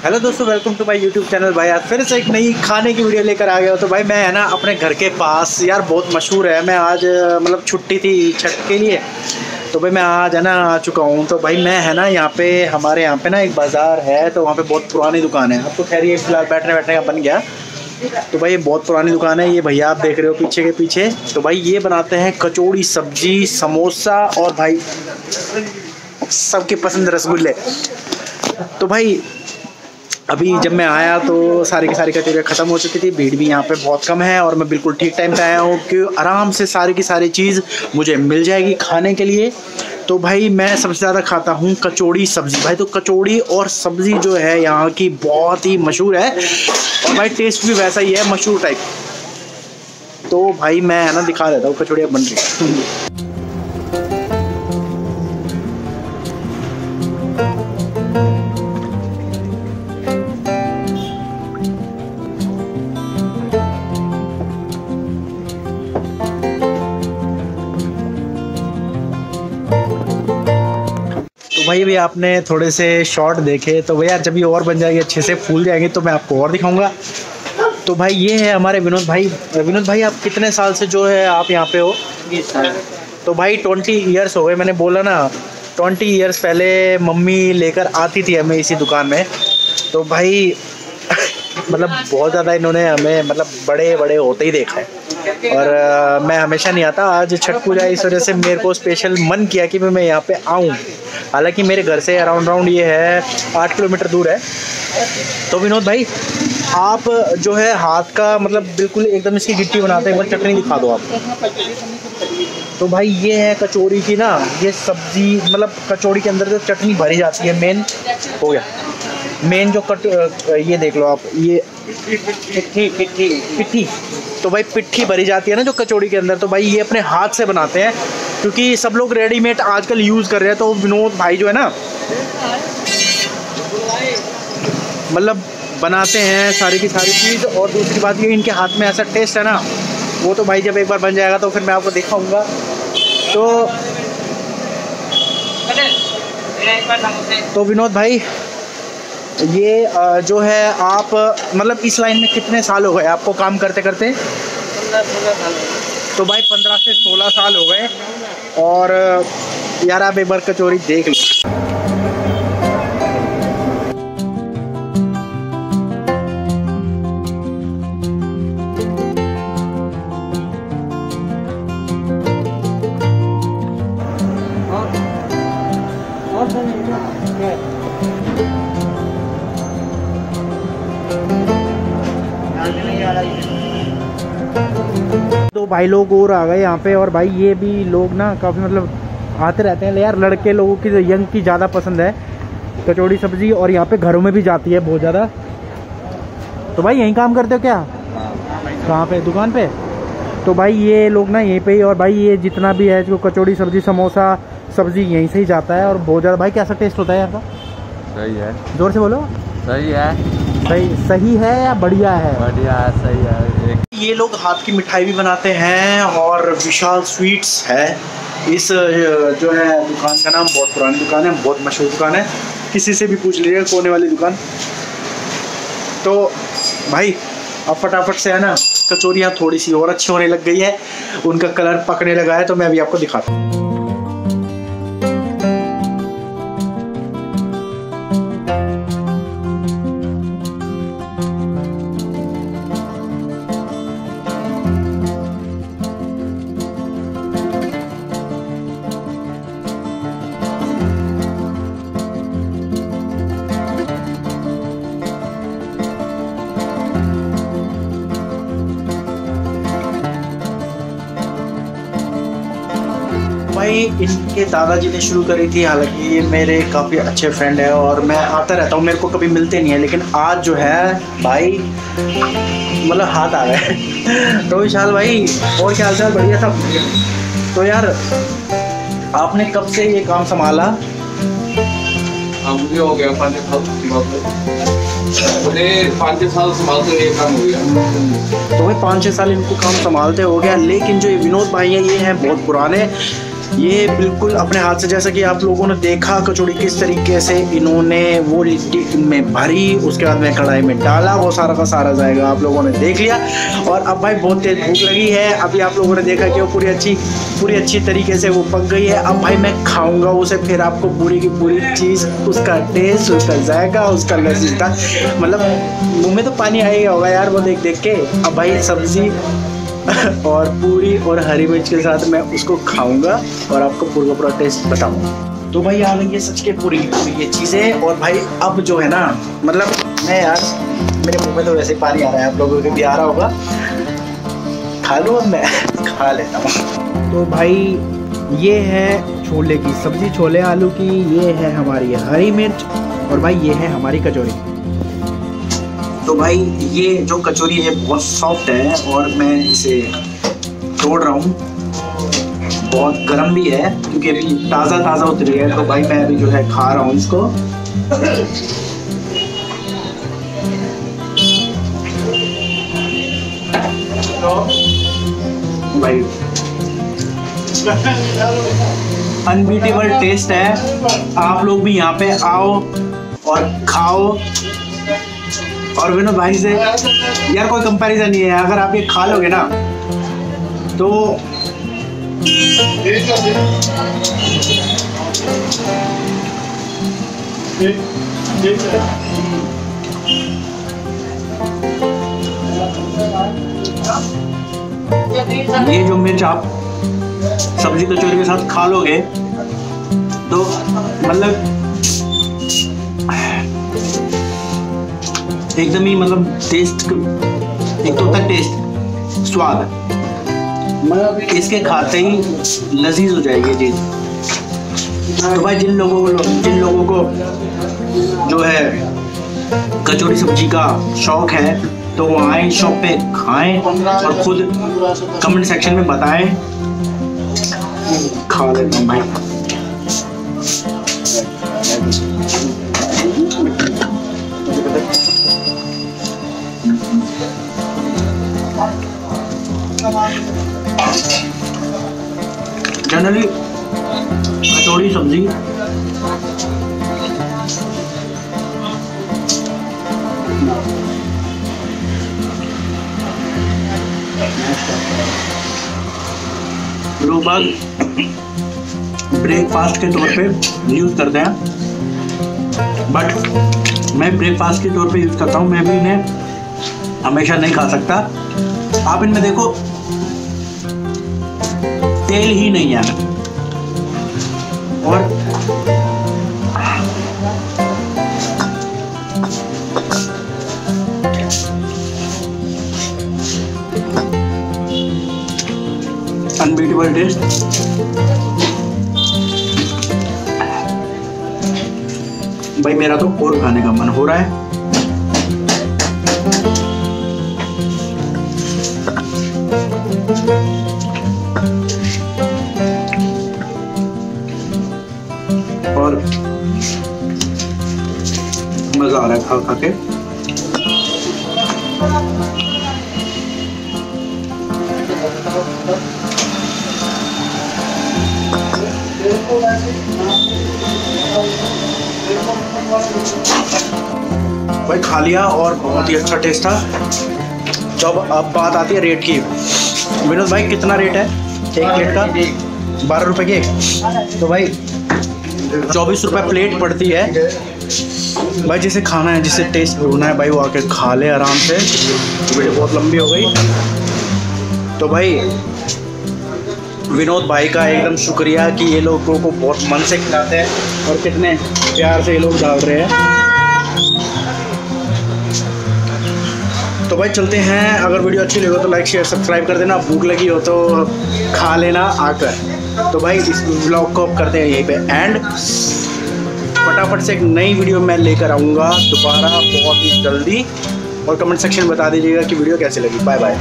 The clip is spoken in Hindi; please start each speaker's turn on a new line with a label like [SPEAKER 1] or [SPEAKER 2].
[SPEAKER 1] हेलो दोस्तों welcome to my YouTube channel भाई। आज फिर से एक नई खाने की वीडियो लेकर आ गया तो भाई मैं है ना अपने घर के पास, यार बहुत मशहूर है। मैं आज मतलब छुट्टी थी छठ के लिए। तो भाई मैं आज है ना आ चुका हूँ। तो भाई मैं है ना यहाँ पे, हमारे यहाँ पे ना एक बाज़ार है। तो वहाँ पे बहुत पुरानी दुकान है। अब तो खैर ये फ़िलहाल बैठने बैठने का बन गया। तो भाई ये बहुत पुरानी दुकान है। ये भैया आप देख रहे हो पीछे के पीछे। तो भाई ये बनाते हैं कचौड़ी, सब्ज़ी, समोसा और भाई सबके पसंद रसगुल्ले। तो भाई अभी जब मैं आया तो सारी की सारी कचौरियाँ ख़त्म हो चुकी थी, भीड़ भी यहाँ पे बहुत कम है और मैं बिल्कुल ठीक टाइम पे आया हूँ कि आराम से सारी की सारी चीज़ मुझे मिल जाएगी खाने के लिए। तो भाई मैं सबसे ज़्यादा खाता हूँ कचौड़ी सब्ज़ी। भाई तो कचौड़ी और सब्ज़ी जो है यहाँ की बहुत ही मशहूर है। और भाई टेस्ट भी वैसा ही है, मशहूर टाइप तो भाई मैं है ना दिखा देता हूँ कचौड़ियाँ बन रही भाई भी आपने थोड़े से शॉर्ट देखे तो भैया जब ये और बन जाएगी अच्छे से फूल जाएँगे तो मैं आपको और दिखाऊँगा। तो भाई ये है हमारे विनोद भाई। विनोद भाई आप कितने साल से जो है आप यहाँ पे हो? तो भाई ट्वेंटी ईयर्स हो गए। मैंने बोला ना ट्वेंटी ईयर्स पहले मम्मी लेकर आती थी हमें इसी दुकान में। तो भाई मतलब बहुत ज़्यादा इन्होंने हमें मतलब बड़े बड़े होते ही देखा है। और आ, मैं हमेशा नहीं आता। आज छठ पूजा इस वजह से मेरे को स्पेशल मन किया कि मैं यहाँ पे आऊँ। हालाँकि मेरे घर से अराउंड राउंड ये है आठ किलोमीटर दूर है। तो विनोद भाई आप जो है हाथ का मतलब बिल्कुल एकदम इसकी गिट्टी बनाते हैं चटनी दिखा दो आप। तो भाई ये है कचौड़ी की ना ये सब्ज़ी मतलब कचौड़ी के अंदर जो चटनी भरी जाती है मेन हो गया। मेन जो कट ये देख लो आप, ये पिट्ठी पिट्ठी पिट्ठी। तो भाई पिट्ठी भरी जाती है ना जो कचौड़ी के अंदर तो भाई ये अपने हाथ से बनाते हैं, क्योंकि सब लोग रेडीमेड आजकल यूज़ कर रहे हैं तो विनोद भाई जो है ना मतलब बनाते हैं सारी की सारी चीज़, और दूसरी बात ये इनके हाथ में ऐसा टेस्ट है ना, वो तो भाई जब एक बार बन जाएगा तो फिर मैं आपको दिखाऊँगा। तो तो विनोद भाई ये जो है आप मतलब इस लाइन में कितने साल हो गए आपको काम करते करते? तो भाई पंद्रह से सोलह साल हो गए। और, यार आप एक बार कचोरी देख लो तो भाई लोग और आ गए यहाँ पे और भाई ये भी लोग ना काफ़ी मतलब आते रहते हैं। यार लड़के लोगों की यंग की ज़्यादा पसंद है। कचौड़ी सब्ज़ी और यहाँ पे घरों में भी जाती है बहुत ज़्यादा। तो भाई यहीं काम करते हो क्या? कहाँ पे? दुकान पे? तो भाई ये लोग ना यहीं पे ही और भाई ये जितना भी है जो कचौड़ी सब्ज़ी समोसा सब्ज़ी यहीं से ही जाता है और बहुत ज़्यादा। भाई कैसा टेस्ट होता है यहाँ का?
[SPEAKER 2] सही है।
[SPEAKER 1] ज़ोर से बोलो।
[SPEAKER 2] सही है।
[SPEAKER 1] सही सही है या बढ़िया है?
[SPEAKER 2] बढ़िया है सही है। एक
[SPEAKER 1] ये लोग हाथ की मिठाई भी बनाते हैं और विशाल स्वीट्स है। इस जो है दुकान का नाम, बहुत पुरानी दुकान है, बहुत मशहूर दुकान है। किसी से भी पूछ लीजिएगा, कोने वाली दुकान। तो भाई, अब फटाफट से है ना, कचौरियाँ थोड़ी सी और अच्छी होने लग गई है। उनका कलर पकने लगा है तो मैं अभी आपको दिखाता हूँ। भाई इनके दादाजी ने शुरू करी थी। हालाँकि ये मेरे काफ़ी अच्छे फ्रेंड है और मैं आता रहता हूँ मेरे को कभी मिलते नहीं है लेकिन आज जो है भाई मतलब हाथ आ गए। तो विशाल भाई और क्या हाल चाल बढ़िया था तो यार आपने कब से ये काम संभाला?
[SPEAKER 2] मुझे हो गया पाँच साल मुझे पाँच साल संभालते ये काम हो गया।
[SPEAKER 1] तो भाई पाँच छः साल इनको काम संभालते हो गया लेकिन जो ये विनोद भाई हैं ये हैं बहुत पुराने। ये बिल्कुल अपने हाथ से, जैसा कि आप लोगों ने देखा, कचौड़ी किस तरीके से इन्होंने वो लिट्टी में भरी, उसके बाद में कढ़ाई में डाला, वो सारा का सारा जाएगा आप लोगों ने देख लिया। और अब भाई बहुत तेज भूख लगी है, अभी आप लोगों ने देखा कि वो पूरी अच्छी पूरी अच्छी तरीके से वो पक गई है। अब भाई मैं खाऊँगा उसे, फिर आपको पूरी की पूरी चीज़, उसका टेस्ट उसका जायका, उसका लजीजा मतलब मुँह में तो पानी आएगा होगा यार वो देख देख के। अब भाई सब्ज़ी और पूरी और हरी मिर्च के साथ मैं उसको खाऊँगा और आपको पूरा पूरा टेस्ट बताऊँगा। तो भाई, आ गई है सच के पूरी पूरी ये चीज़ें और भाई, अब जो है ना मतलब मैं यार, मेरे मुँह में तो वैसे पानी आ रहा है, आप लोगों को भी आ रहा होगा। खा लूँ अब मैं? खा लेता हूँ। तो भाई, ये है छोले की सब्ज़ी, छोले आलू की, ये है हमारी हरी मिर्च और भाई, ये है हमारी कचौरी तो भाई, ये जो कचौरी है बहुत सॉफ्ट है और मैं इसे तोड़ रहा हूँ। बहुत गर्म भी है, क्योंकि अभी ताज़ा ताज़ा उतरी है तो भाई मैं अभी जो है खा रहा हूँ इसको। भाई अनबीटेबल टेस्ट है। आप लोग भी यहाँ पे आओ और खाओ। और विनोद भाई से, यार कोई कंपैरिजन नहीं है, अगर आप ये खा लोगे ना तो ये जो मिर्च आप सब्ज़ी कचौरी के साथ खा लोगे तो मतलब एकदम ही मतलब टेस्ट एक तो होता टेस्ट स्वाद। इसके खाते ही लजीज हो जाएगी चीज़। तो भाई जिन लोगों को जिन लोगों को जो है कचौड़ी सब्ज़ी का शौक है तो वो आए शॉप पे, खाएँ और खुद कमेंट सेक्शन में बताएँ। खा लेता भाई। जनरली कचौड़ी सब्ज़ी लोग ब्रेकफास्ट के तौर पे यूज़ करते हैं। बट मैं ब्रेकफास्ट के तौर पे यूज़ करता हूँ, मैं भी इन्हें हमेशा नहीं खा सकता। आप इनमें देखो तेल ही नहीं है। और अनबीटेबल टेस्ट भाई, मेरा तो और खाने का मन हो रहा है। और खा के भाई, खा लिया और बहुत ही अच्छा टेस्ट था। जब अब बात आती है रेट की, विनोद भाई, कितना रेट है? एक प्लेट का? बारह रुपए की एक। तो भाई, चौबीस रुपये प्लेट पड़ती है। भाई जिसे खाना है, जिसे टेस्ट ढूंढना है, भाई वो आके खा ले आराम से। वीडियो बहुत लंबी हो गई। तो भाई, विनोद भाई का एकदम शुक्रिया कि ये लोगों को बहुत मन से खिलाते हैं और कितने प्यार से ये लोग डाल रहे हैं। तो भाई चलते हैं। अगर वीडियो अच्छी लगी हो तो लाइक शेयर सब्सक्राइब कर देना। भूख लगी हो तो खा लेना आकर। तो भाई इस ब्लॉग को अब करते हैं यहीं पे। एंड फटाफट से एक नई वीडियो मैं लेकर आऊँगा। दोबारा बहुत ही जल्दी। और कमेंट सेक्शन में बता दीजिएगा कि वीडियो कैसी लगी। Bye bye